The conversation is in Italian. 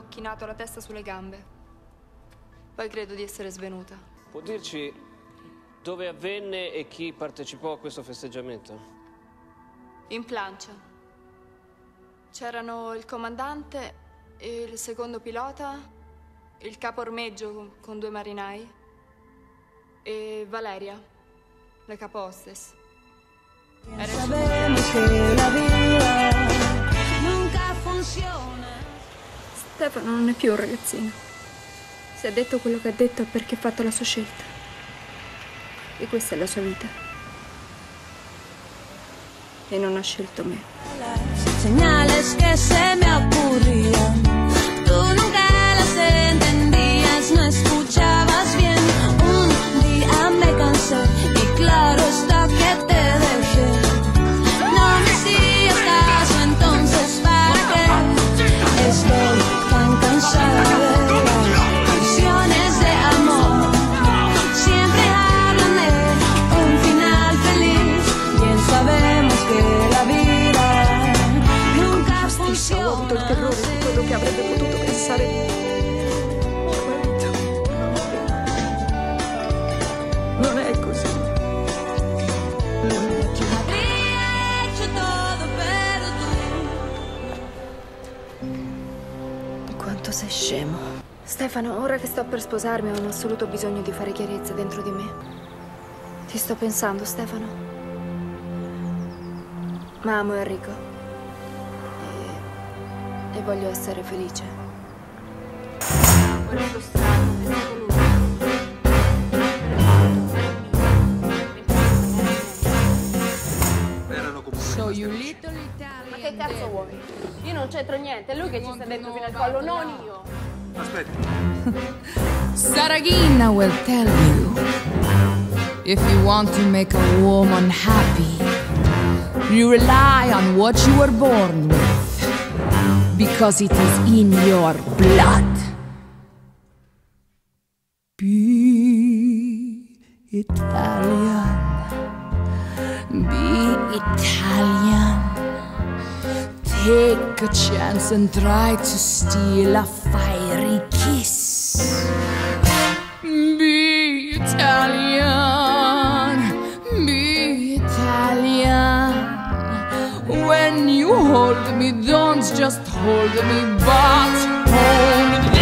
sparato la testa sulle gambe. Poi credo di essere svenuta. Può dirci dove avvenne e chi partecipò a questo festeggiamento? In plancia. C'erano il comandante, il secondo pilota, il capo ormeggio con due marinai e Valeria, la capo hostess. Era Stefano non è più un ragazzino. Se ha detto quello che ha detto è perché ha fatto la sua scelta. E questa è la sua vita. E non ha scelto me. Señales que se me. Terrore di quello che avrebbe potuto pensare. Non è così. Lui mi chiama Habría hecho todo, pero tú Quanto sei scemo. Stefano, ora che sto per sposarmi ho un assoluto bisogno di fare chiarezza dentro di me. Ti sto pensando, Stefano. Ma amo Enrico. E, voglio essere felice. È stato lui. So you little Italian. Ma che cazzo vuoi? Io non c'entro niente, è lui che ci sta dentro fino al collo, non io. Saragina will tell you if you want to make a woman happy, you rely on what you were born with because it is in your blood. Be Italian. Be Italian. Take a chance and try to steal a fiery kiss. Be Italian. Be Italian. When you hold me, don't just hold me, but hold me.